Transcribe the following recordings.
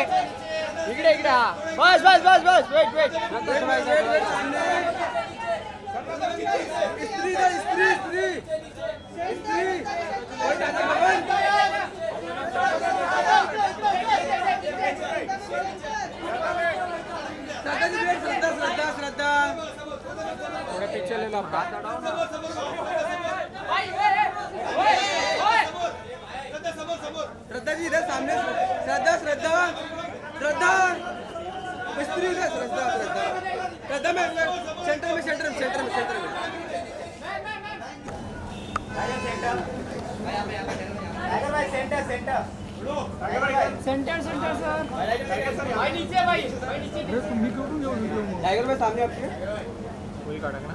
इकडे इकडे इकडे हा. बस बस बस बस. वेट वेट स्त्री स्त्री स्त्री श्रद्धा श्रद्धा श्रद्धा. थोड़े पीछे ले लो आप हाथ हटाओ ना श्रद्धा जी इधर सामने श्रद्धा श्रद्धा। श्रद्धा। स्त्री इधर श्रद्धा श्रद्धा। श्रद्धा में सेंटर में सेंटर में सेंटर में सेंटर में। Centre centre sir. भाई नीचे भाई भाई नीचे टाइगर में सामने आपके। कोई काटक ना।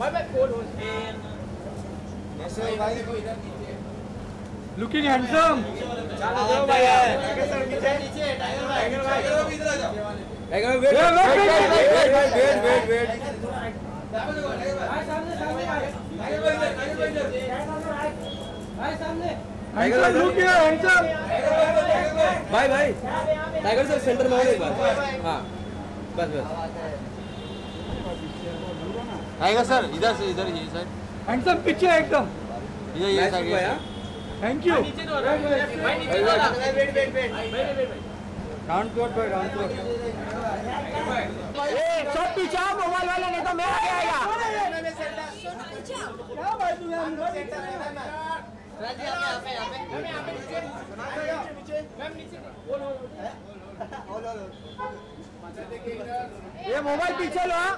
भाई भाई लुकिंग हैंडसम चलो भाई नीचे टाइगर भाई tiger wait wait wait wait wait wait tiger look here handsome भाई भाई। टाइगर सर सेंटर में आओ एक बार हाँ। बस बस। आएगा सर इधर से इधर ये साइड हैंडसम पीछे एकदम। ये नाइस साइड थैंक यू नीचे तो भाई नीचे तो wait wait wait round two भाई राउंड टू सब पीछे आओ मोबाइल वाले नहीं तो मैं आगे आएगा ये मोबाइल पीछे लो हाँ।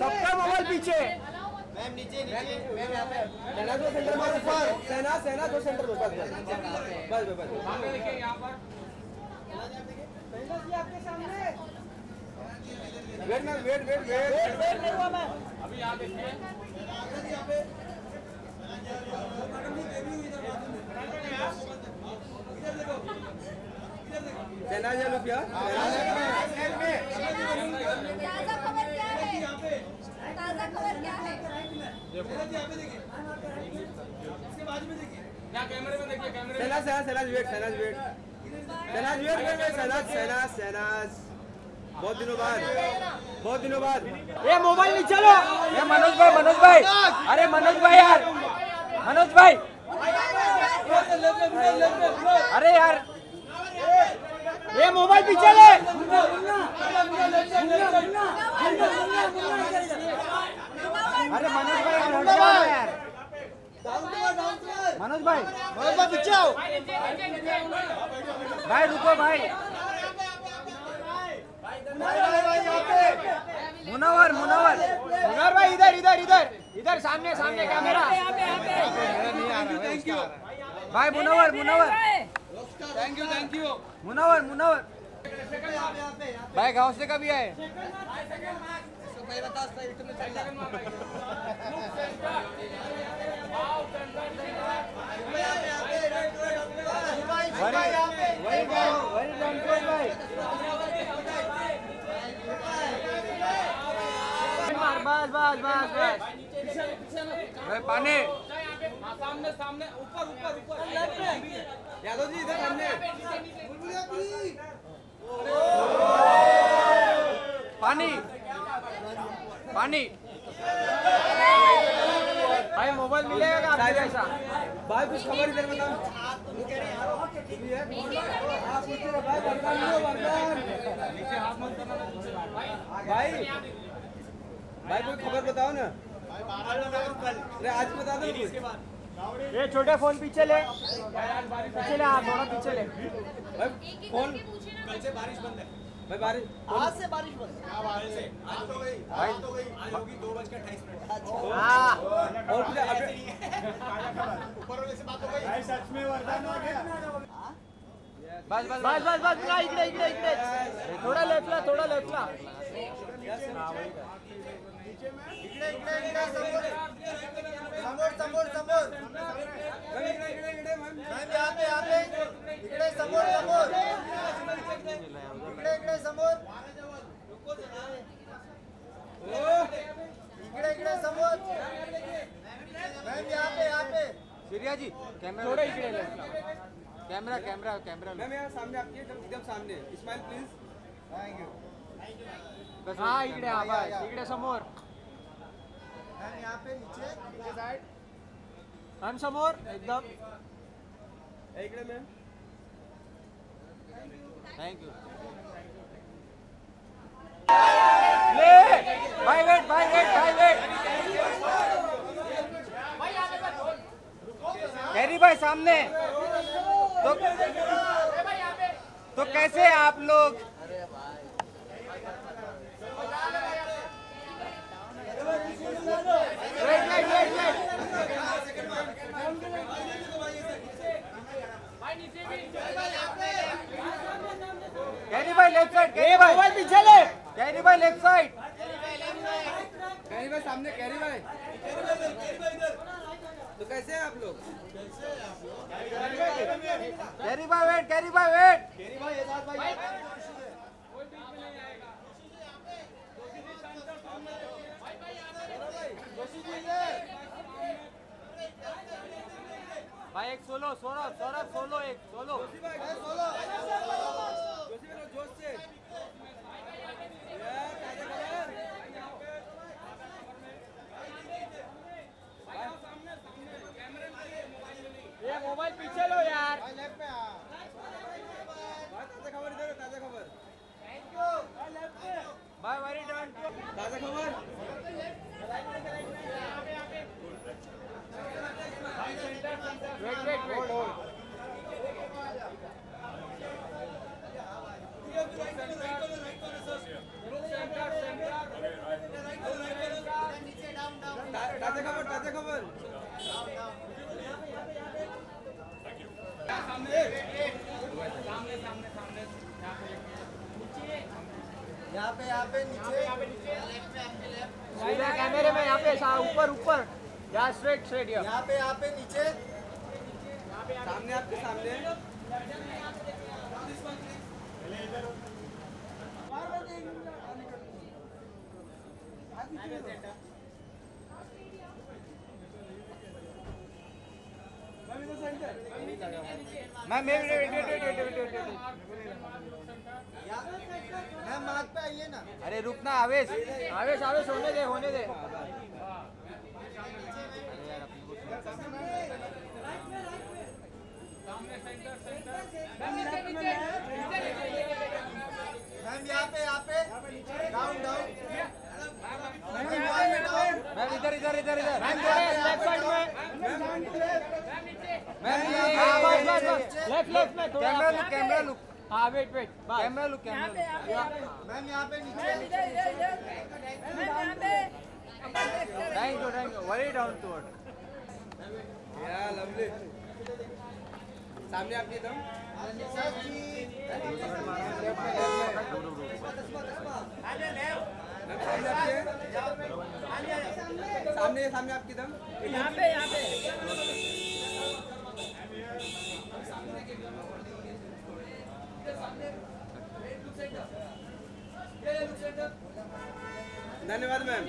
सबका मोबाइल पीछे। सेना जो सेंटर में ऊपर। सेना सेना जो सेंटर में बस बस बस बस। वेट ना wait wait wait. Wait wait नहीं हुआ मैम। अभी यहाँ देखिए। सेना जी लोग जा लुक या ताज़ा खबर क्या है? ताज़ा खबर क्या है? वेट वेट बहुत दिनों बाद बहुत दिनों बाद ये मोबाइल नहीं चलो ये मनोज भाई मनोज भाई। अरे, मनोज भाई यार। मनोज भाई। अरे यार। ये मोबाइल पीछे ले। अरे मनोज भाई यार हट जाओ यार मनोज भाई। मनोज भाई पीछे आओ। भाई रुको भाई। मुनवर मुनवर। मुनवर भाई इधर इधर इधर। इधर सामने सामने कैमरा भाई Munawar Munawar. Thank you thank you Munawar Munawar. भाई गाँव से कभी आए? यादव जी इधर सामने। पानी। पानी। भाई मोबाइल मिलेगा क्या आपके पैसा भाई कुछ खबर इधर बताओ। आप पूछ रहे भाई वरदान लो वरदान भाई भाई कोई खबर बताओ ना। अरे आज बता दो ये छोटे फ़ोन पीछे ले। पीछे ले हाँ थोड़ा पीछे ले। भाई फ़ोन कल से बारिश बंद है। भाई बारिश। आज से बारिश बंद। हाँ? और कुछ अपडेट बस बस बस बस बस इकडे इकडे इकडे। थोडा लेफ्टला थोडा लेफ्टला समोर समोर समोर समोर मॅम यहाँ पे यहाँ पे इकडे समोर समोर इकडे इकडे समोर इकडे इकडे समोर मॅम यहाँ पे यहाँ पे सूर्या जी कैमरा थोडा इकडे कैमरा कैमरा कैमरा मैम यहाँ सामने आपके एकदम एकदम सामने। स्माइल प्लीज़ थँक यू हा इकडे हा बस इकडे समोर। मॅम यहाँ पे नीचे नीचे साइड मॅम समोर एकदम। इकडे मॅम। थैंक यू ले! भाई वेट भाई वेट भाई वेट कैरी भाई सामने। तो तो कैसे आप लोग wait wait wait wait carry भाई लेफ़्ट साइड कैरी भाई। मोबाइल पीछे ले। कैरी भाई लेफ़्ट साइड। कैरी भाई सामने कैरी भाई। तो कैसे हैं आप लोग? कैरी भाई वेट कैरी भाई वेट। भाई। एक सोलो सौरभ सौरभ सोलो एक, सोलो। भाई जोश से। ये मोबाइल पीछे लो यार। ताज़ा खबर इधर ताज़ा खबर भाई वेरी डन ताज़ा खबर वेट वेट वेट होल्ड ताज़ा खबर ताज़ा खबर यहाँ पे यहाँ पे नीचे सीधा कैमरे में यहाँ पे ऊपर ऊपर। यहाँ स्ट्रेट स्ट्रेट यहाँ यहाँ पे यहाँ पे नीचे सामने आपके सामने। Ma'am wait wait wait wait wait wait wait ma'am मार्ग पे आइए ना। अरे रुकना आवेश। आवेश आवेश होने दे होने दे मैम यहाँ पे यहाँ पे डाउन डाउन मैम इधर इधर इधर इधर। मैम लेफ़्ट साइड में। मैम बस बस, बस। बस। लेफ़्ट लेफ़्ट में थोड़ा। Camera look camera look. हाँ wait wait camera look camera ma'am यहाँ पे नीचे। Thank you thank you very down to या लवली सामने सर जी मैम सामने सामने आपके एकदम यहाँ पे यहाँ पे धन्यवाद। मैम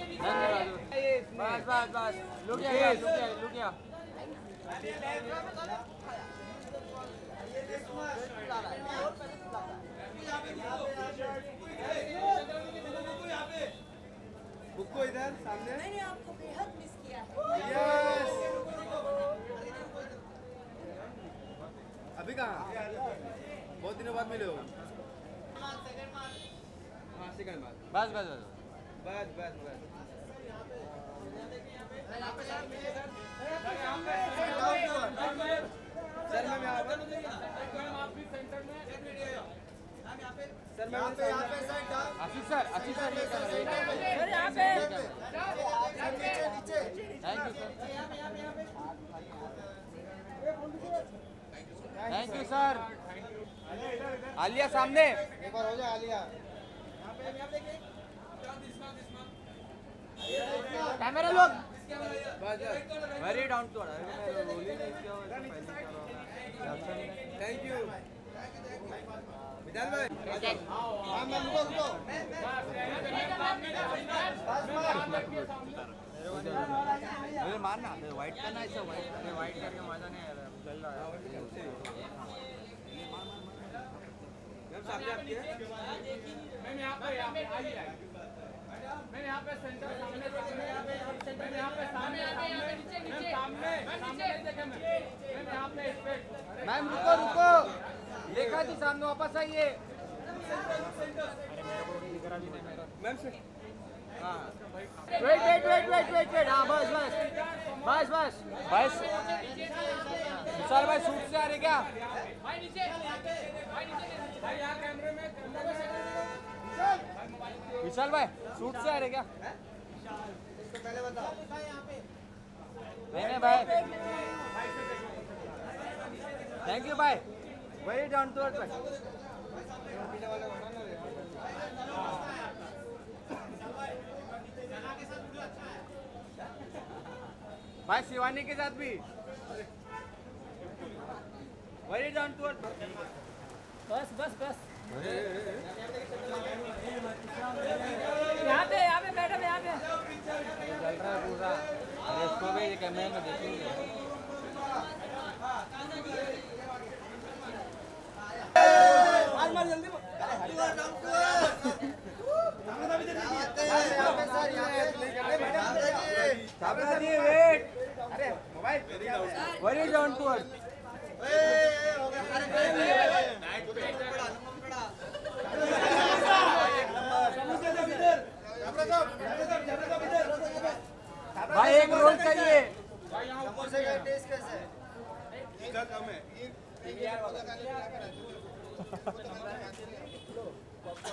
बस बस बस। लुक हियर लुक हियर अभी कहाँ बहुत दिनों बाद मिले हो बस बस बस बस बस बस सर पर सर यहाँ पे यहाँ पे side Ashish sir Ashish sir ये सर यहाँ पे सर नीचे नीचे thank you sir thank you sir Alia सामने। आलिया डाउन थैंक यू विधान भाई हाँ मैम रुको रुको अरे मारना व्हाइट करना ऐसा व्हाइट व्हाइट करके मज़ा नहीं आ रहा चल रहा है। सामने आपकी है मैम यहाँ पे यहाँ पे आइए मैम यहाँ पे सेंटर सामने सामने यहाँ पे मैम यहाँ पे सामने सामने। मैम सामने। सामने नहीं देखे मैम। मैम यहाँ पे मैम रुको। सामने वापस आइए। Wait wait wait wait wait wait हाँ बस बस। बस बस। बस। विशाल भाई सूट से आ रहे क्या? भाई नीचे भाई यहाँ कैमरे में विशाल भाई सूट से आ रहे क्या? नहीं नहीं भाई। थैंक यू भाई वेरी डाउन टू अर्थ भाई भाई शिवानी के साथ भी। वही डाउन टू अर्थ बस बस बस। यहाँ पे यहाँ पे मैडम यहाँ पे। चल रहा है पूरा। इसको भी कैमरे में देखेंगे वेरी अर्थ भाई एक रोल चाहिए। टेस्ट कैसे है।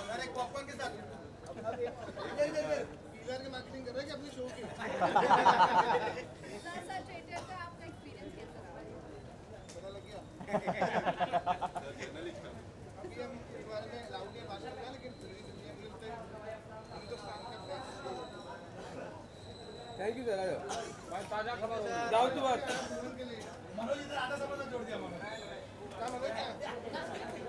अरे पॉपकॉर्न के साथ इधर इधर इधर पीलर की मार्केटिंग कर रहे हैं कि अपनी शो की सर सर थिएटर का आपका एक्सपीरियंस कैसा रहा पता लग गया थैंक यू सर भाई ताज़ा खबर शो के लिए मनोज इधर आधा समझ जोड़ दिया मनोज क्या मनोज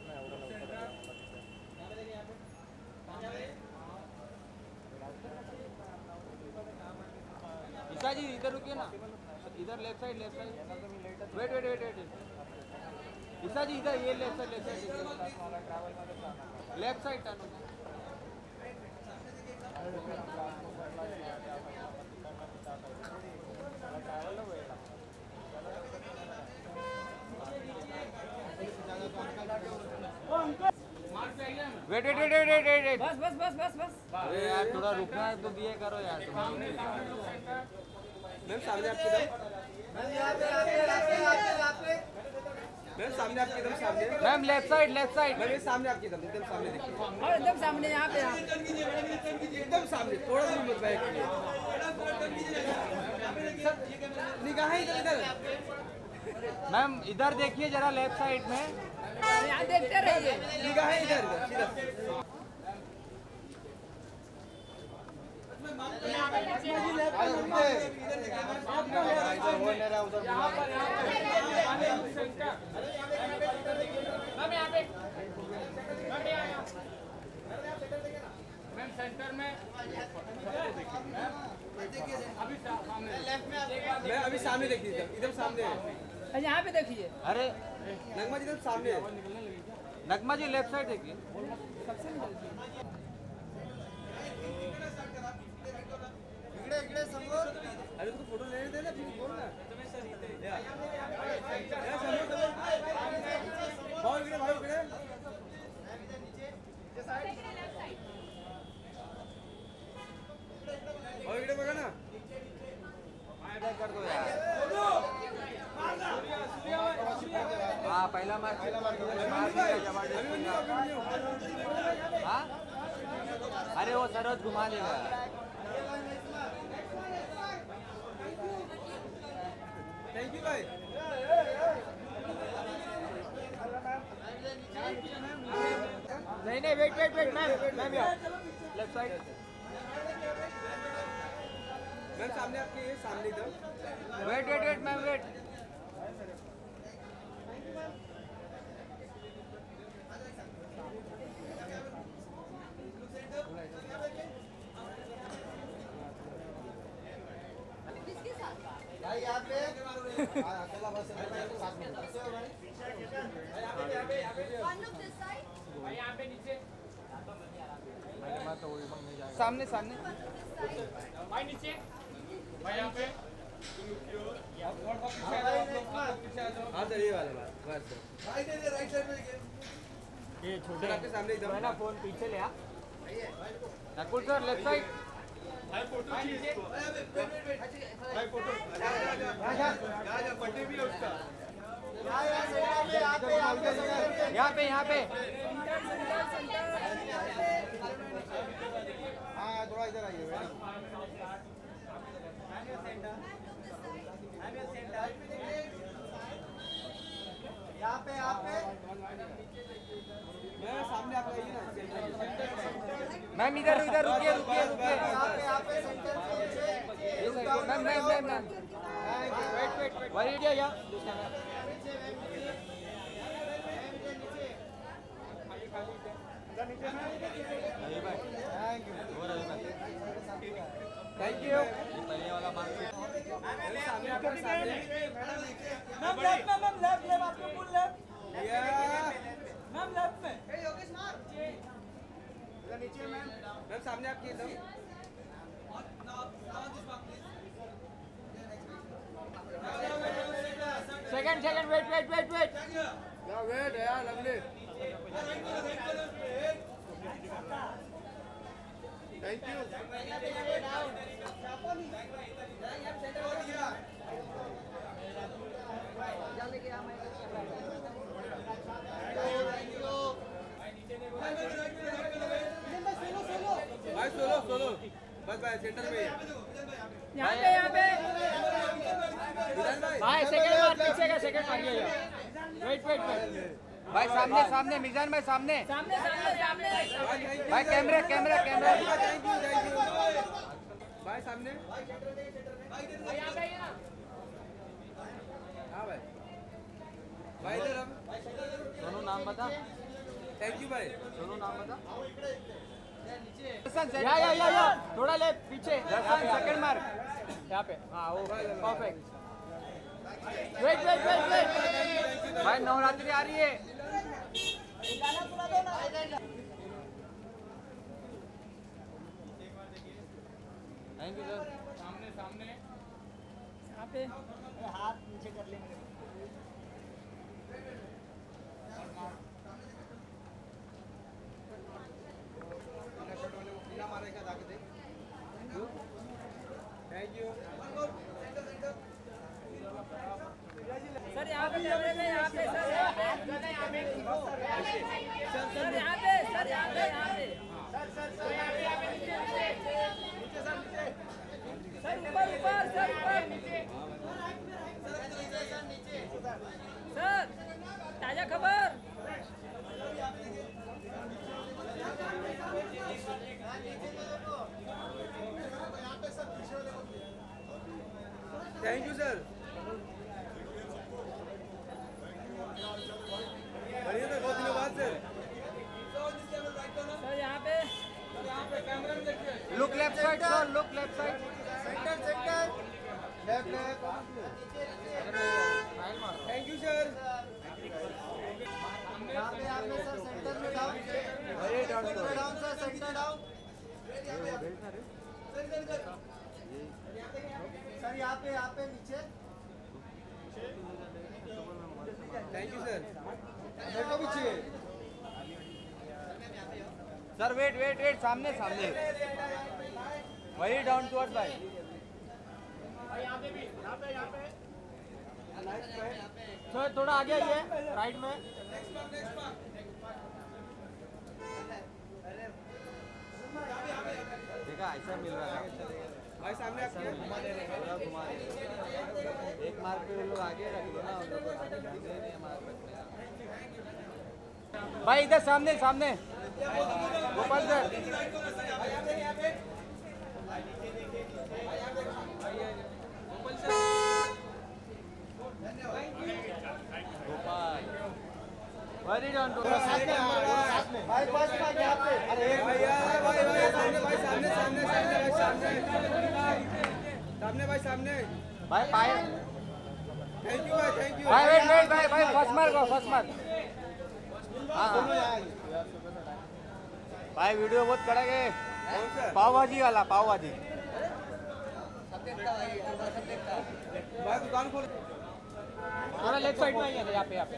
रुकिए ना। इधर left side left side wait wait wait wait Isha ji इधर ये left side left side left side turn wait wait wait wait wait wait बस बस बस बस बस। अरे यार थोड़ा रुकना है तो दिए करो यार। मैम सामने आपकी तरफ़ मैम यहाँ पे यहाँ पे यहाँ पे यहाँ पे यहाँ पे मैम सामने आपकी एकदम सामने। Ma'am left side left side ma'am सामने आपकी एकदम एकदम सामने देखिए। और एकदम सामने यहाँ पे यहाँ एकदम सामने थोड़ा सा मत बैक सर निगाहें इधर इधर। मैम इधर देखिए जरा लेफ़्ट साइड में। यहाँ देखते रहिए। निगाहें इधर इधर। मैम सेंटर में अभी सामने मैं अभी सामने देखिए एकदम एकदम सामने यहाँ पे देखिए। अरे नगमा जी सामने है। नगमा जी लेफ़्ट साइड देखिए। इकडे समोर अरे तू फ़ोटो लेने दे ना बोल ना भाऊ इकडे भाऊ इकडे भाऊ इकडे बघा ना कर दो यार हाँ पहला हाँ अरे वो सरोज घुमा देगा थैंक यू भाई नहीं नहीं wait wait wait ma'am ma'am left side ma'am सामने आपके ये सामने इधर। Wait wait wait ma'am wait किसके साथ भाई यहाँ पे हाँ, अकेला बस है, मैं तो साथ में हूँ। वन लुक दिस साइड भाई यहाँ पे नीचे सामने सामने। भाई नीचे भाई यहाँ पे हाँ सर ये वाला बात बस सर ये सर आपके सामने एकदम ना फ़ोन पीछे ले आ नकुल सर लेफ़्ट साइड भाई नीचे यहाँ पे यहाँ पे हाँ थोड़ा इधर आइए मैडम यहाँ पे यहाँ पे। मैं सामने आप आइए ना। सेंटर मैम इधर इधर रुकिए रुकिए रुकिए। Ma'am ma'am ma'am ma'am. Wait wait क्या? या थैंक यू मैम लेफ़्ट में मैम लेफ़्ट लेफ़्ट आपके फुल लेफ़्ट मैम लेफ़्ट में। मैम सामने आपके एकदम second second wait wait wait wait या वेट यार लवली थैंक यू जाने भाई सोलो सोलो बस भाई सेंटर में ही यहाँ पे यहाँ पे। भाई भाई सेकंड मार पीछे का सेकंड मारिए वेट वेट वेट भाई सामने सामने मिजान भाई सामने। सामने सामने सामने। भाई भाई camera camera camera thank you thank you भाई सामने। यहाँ पे आइए हाँ भाई। भाई इधर अब दोनों नाम बता। थैंक यू भाई। दोनों नाम बता। दर्शन या या या या थोड़ा ले पीछे दर्शन सेकंड मार यहाँ पे। हाँ वो perfect wait wait wait wait भाई नवरात्रि आ रही है। थैंक यू सर सामने सामने। यहाँ पे। थैंक यू सर यहाँ पे कैमरे में यहाँ पे सर यहाँ पे सर यहाँ पे सर यहाँ पे सर ऊपर ऊपर सर ऊपर सर ताज़ा खबर thank you sir look left side sir look left side centre centre left left thank you sir यहाँ पे पे सर सेंटर में डाउन सेंटर में down sir centre down sir यहाँ पे यहाँ पे नीचे थैंक यू सर देखो पीछे सर वेट वेट वेट सामने सामने। वही डाउन टुवर्ड्स भाई। सर थोड़ा आगे आइए राइट में। देखा ऐसा मिल रहा है। भाई सामने आपके पूरा घुमा दे। एक मार्क पे वो लोग आगे रख लो ना लोग आगे नहीं, नहीं, मार्क रखने का। भाई इधर सामने सामने। Gopal sir. Gopal very done भाई फ़र्स्ट मार्क यहाँ पे। अरे भैया भाई भाई सामने भाई सामने सामने सामने भाई सामने। सामने भाई सामने। भाई पाए थैंक यू भाई थैंक यू भाई वेट वेट भाई भाई फ़र्स्ट मार्क फ़र्स्ट मार्क हाँ। हाँ। भाई वीडियो बहुत कड़क है पाव भाजी वाला पाव भाजी भाई दुकान खोल। थोड़ा लेफ़्ट साइड में आइए यहाँ पे यहाँ पे।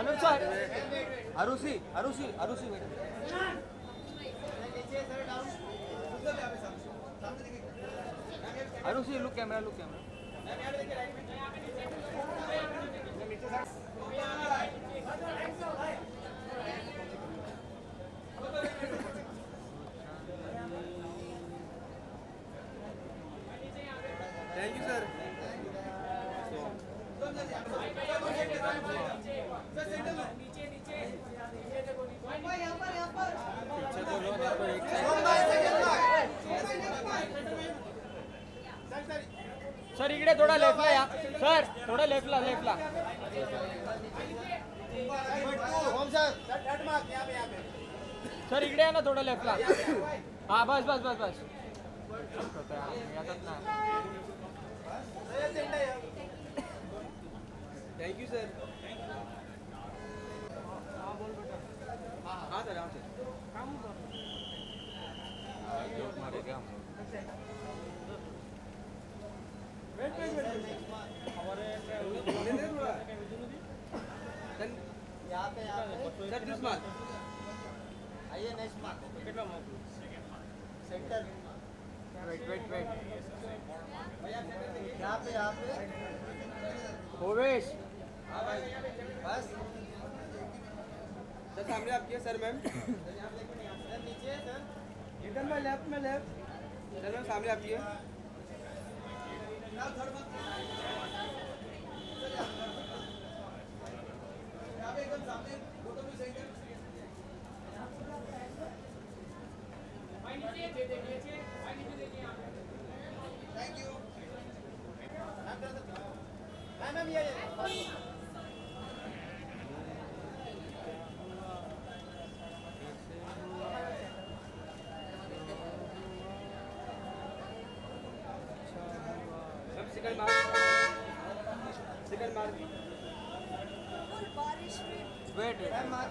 Anuj sir Arushi Arushi Arushi look camera look camera thank you sir sir इकडे थोडा लेफ्टला या सर थोडा यहाँ पे यहाँ पे सर इकडे या ना थोडं लेफ्टला हा बस बस बस बस. याच्यात थैंक यू सर हाँ सर हाँ सर बोलने दे थोड़ा सर यहाँ यहाँ पे सर दिस मार्क आइए next mark centre wait wait wait यहाँ पे यहाँ पे भोवेश बस। सर सामने आपकी सर मैम। सर नीचे सर। इधर में लेफ़्ट में लेफ़्ट सर मैम सामने आपकी है। मैम मैम ये ये। Ma'am second mark second mark बारिश में वेट मैम मार्क पे आइए ना ये मागे जे ए बस सर